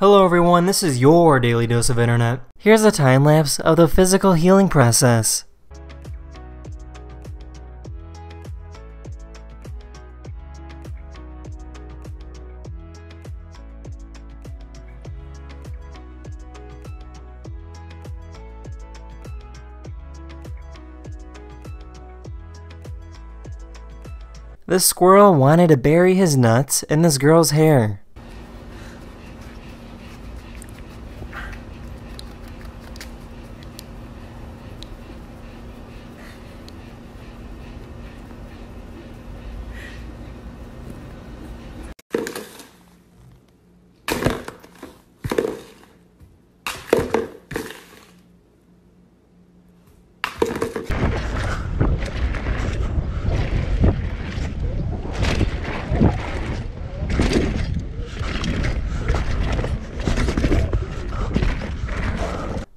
Hello everyone, this is your daily dose of internet. Here's a time lapse of the physical healing process. This squirrel wanted to bury his nuts in this girl's hair.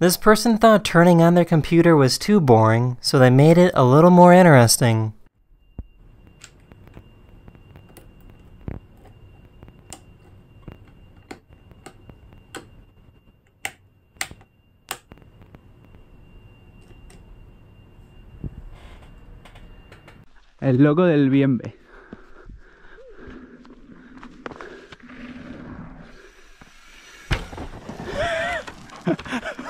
This person thought turning on their computer was too boring, so they made it a little more interesting. El logo del Bienve.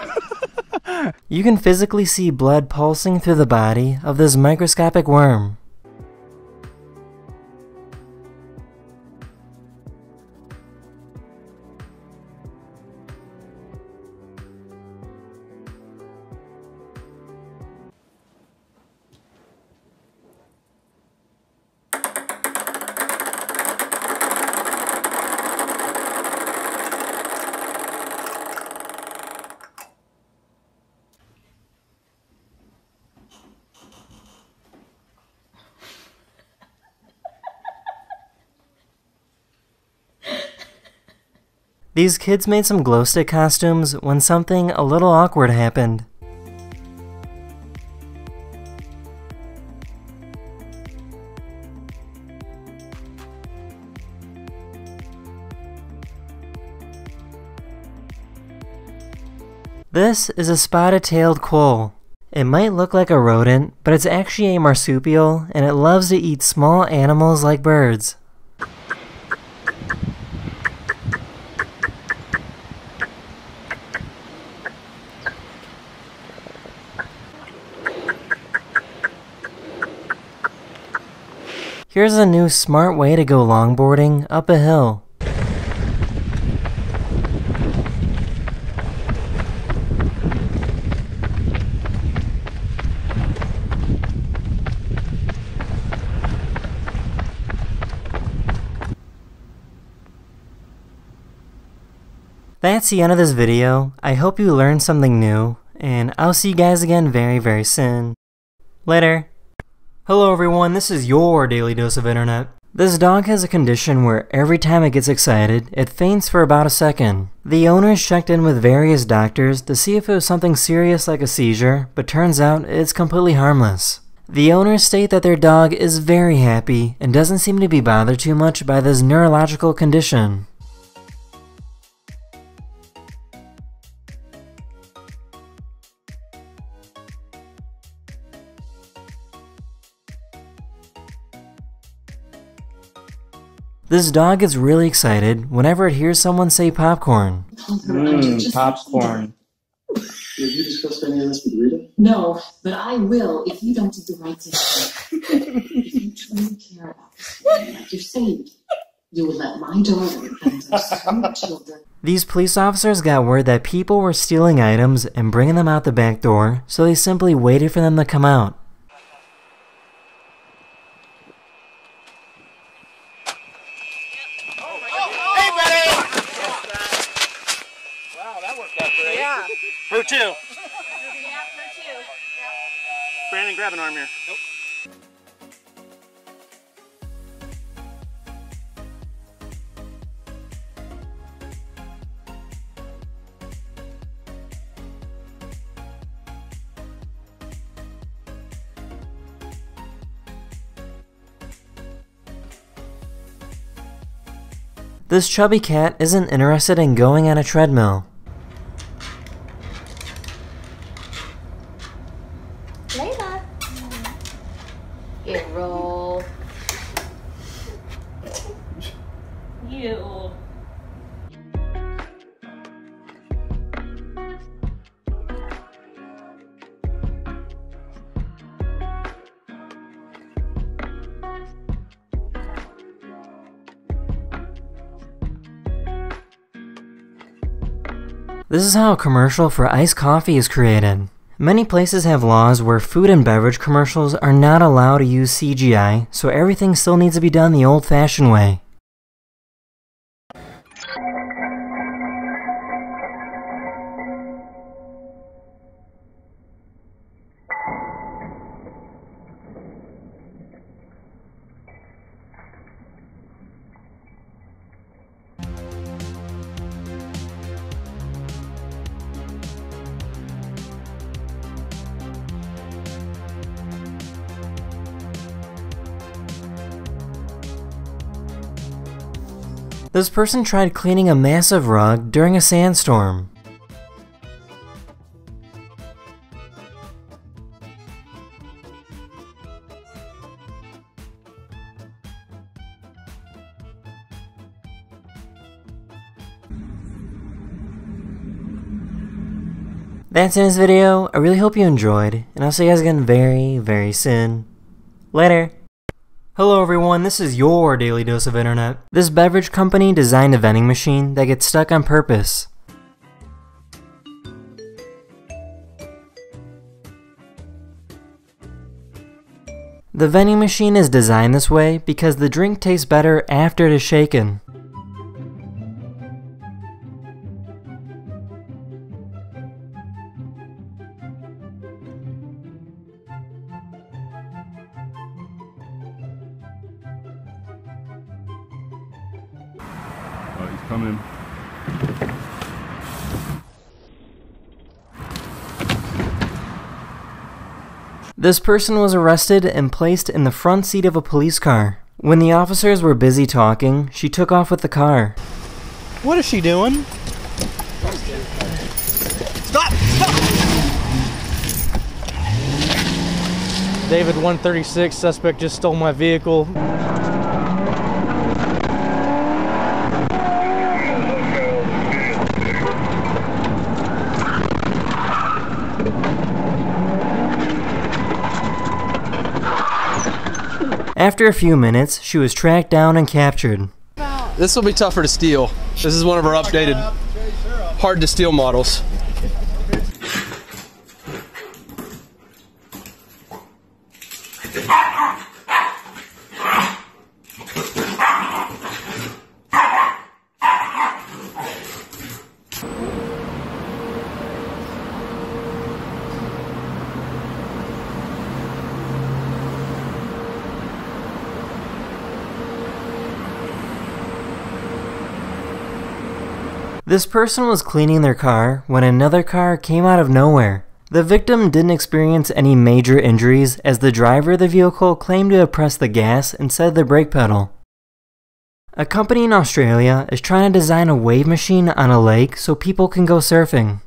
You can physically see blood pulsing through the body of this microscopic worm. These kids made some glow stick costumes when something a little awkward happened. This is a spotted-tailed quoll. It might look like a rodent, but it's actually a marsupial and it loves to eat small animals like birds. Here's a new smart way to go longboarding up a hill. That's the end of this video. I hope you learned something new, and I'll see you guys again very, very soon. Later. Hello everyone, this is your daily dose of internet. This dog has a condition where every time it gets excited, it faints for about a second. The owners checked in with various doctors to see if it was something serious like a seizure, but turns out it's completely harmless. The owners state that their dog is very happy and doesn't seem to be bothered too much by this neurological condition. This dog gets really excited whenever it hears someone say popcorn. Mmm, popcorn. Have you discussed any of this with Rita? No, but I will if you don't do the right thing. if you truly care about this, like you're saying, you would let my daughter and those children. These police officers got word that people were stealing items and bringing them out the back door, so they simply waited for them to come out. Brandon, grab an arm here. Nope. This chubby cat isn't interested in going on a treadmill. Get roll. You. This is how a commercial for iced coffee is created. Many places have laws where food and beverage commercials are not allowed to use CGI, so everything still needs to be done the old fashioned way. This person tried cleaning a massive rug during a sandstorm. That's in this video. I really hope you enjoyed, and I'll see you guys again very, very soon. Later. Hello everyone, this is your Daily Dose of Internet. This beverage company designed a vending machine that gets stuck on purpose. The vending machine is designed this way because the drink tastes better after it is shaken. Coming. This person was arrested and placed in the front seat of a police car. When the officers were busy talking, she took off with the car. What is she doing? Stop! Stop! David 136, suspect just stole my vehicle. After a few minutes, she was tracked down and captured. This will be tougher to steal. This is one of our updated, hard to steal models. This person was cleaning their car when another car came out of nowhere. The victim didn't experience any major injuries as the driver of the vehicle claimed to have pressed the gas instead of the brake pedal. A company in Australia is trying to design a wave machine on a lake so people can go surfing.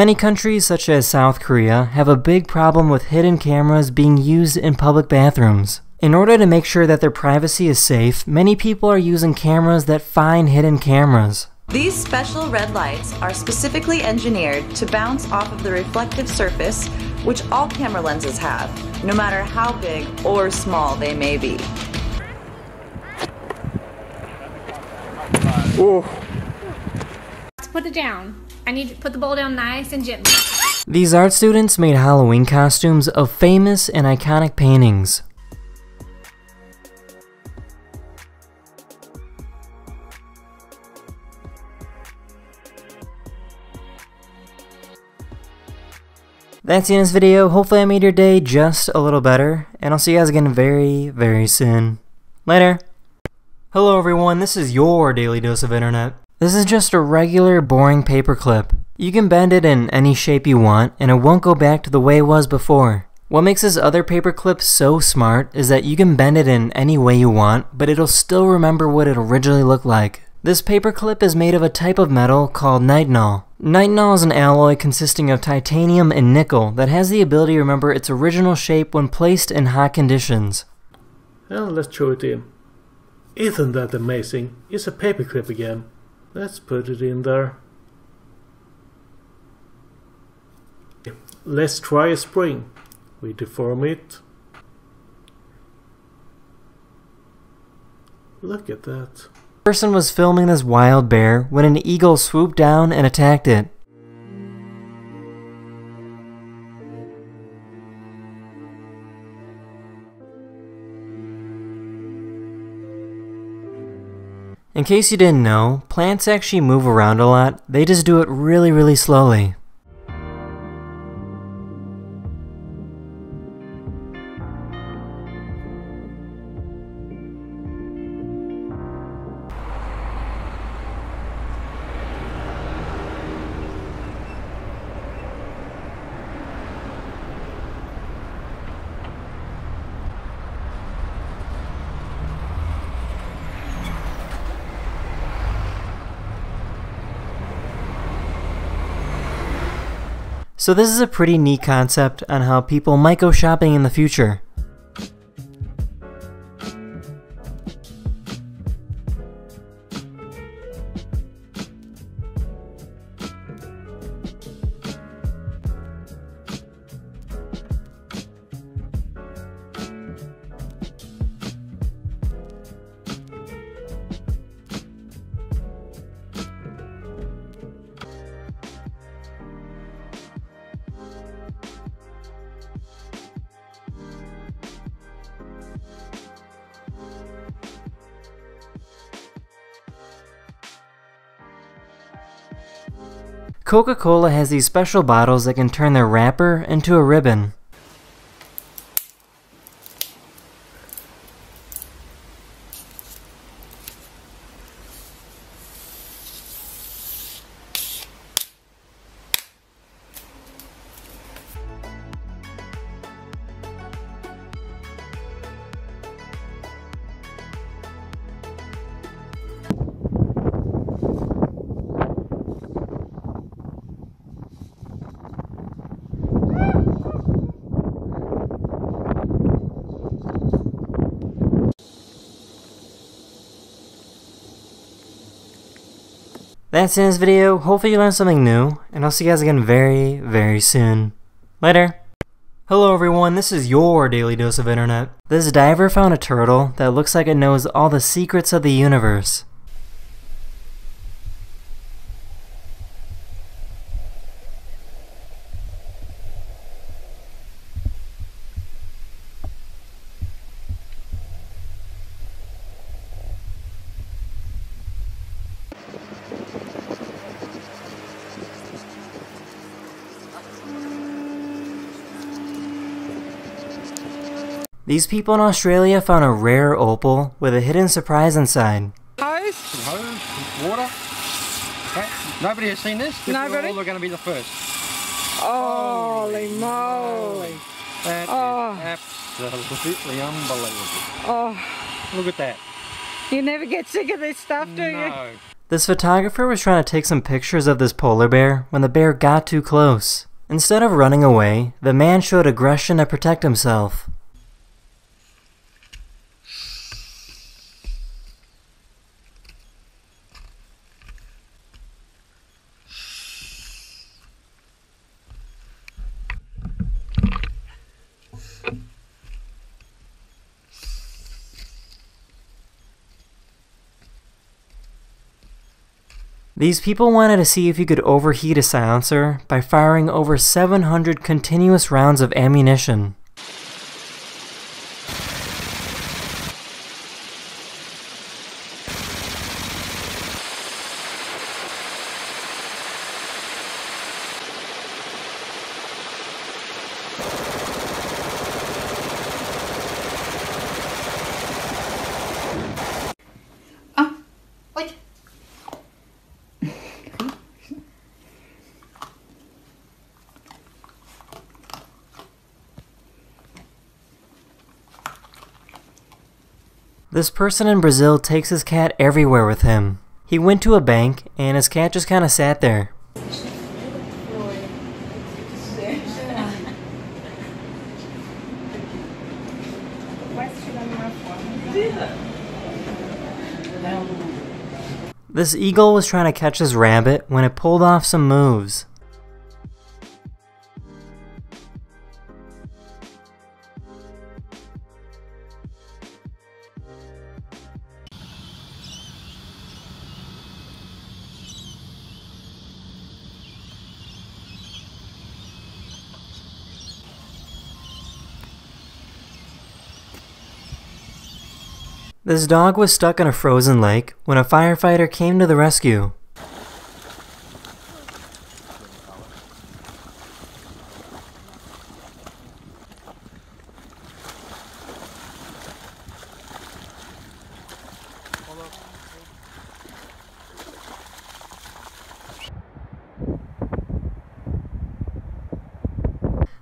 Many countries, such as South Korea, have a big problem with hidden cameras being used in public bathrooms. In order to make sure that their privacy is safe, many people are using cameras that find hidden cameras. These special red lights are specifically engineered to bounce off of the reflective surface, which all camera lenses have, no matter how big or small they may be. Ooh. Let's Put it down. I need to put the bowl down nice and gently. These art students made Halloween costumes of famous and iconic paintings. That's the end of this video. Hopefully I made your day just a little better, and I'll see you guys again very, very soon. Later. Hello everyone, this is your Daily Dose of Internet. This is just a regular boring paperclip. You can bend it in any shape you want and it won't go back to the way it was before. What makes this other paperclip so smart is that you can bend it in any way you want, but it'll still remember what it originally looked like. This paperclip is made of a type of metal called nitinol. Nitinol is an alloy consisting of titanium and nickel that has the ability to remember its original shape when placed in hot conditions. And let's throw it in. Isn't that amazing? It's a paperclip again. Let's put it in there. Let's try a spring. We deform it. Look at that. person was filming this wild bear when an eagle swooped down and attacked it. In case you didn't know, plants actually move around a lot, they just do it really really slowly. So this is a pretty neat concept on how people might go shopping in the future. Coca-Cola has these special bottles that can turn their wrapper into a ribbon. That's in this video. Hopefully you learned something new, and I'll see you guys again very, very soon. Later. Hello everyone, this is your Daily Dose of Internet. This diver found a turtle that looks like it knows all the secrets of the universe. These people in Australia found a rare opal with a hidden surprise inside. Hose? Hose, water. Okay. Nobody has seen this? Nobody? We're going to be the first. Holy moly. That Oh. is absolutely unbelievable. Oh, Look at that. you never get sick of this stuff, do you? This photographer was trying to take some pictures of this polar bear when the bear got too close. Instead of running away, the man showed aggression to protect himself. These people wanted to see if you could overheat a silencer by firing over 700 continuous rounds of ammunition. This person in Brazil takes his cat everywhere with him. He went to a bank and his cat just kind of sat there. This eagle was trying to catch this rabbit when it pulled off some moves. This dog was stuck in a frozen lake when a firefighter came to the rescue.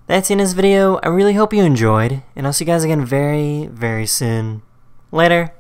That's in this video. I really hope you enjoyed, and I'll see you guys again very, very soon. Later.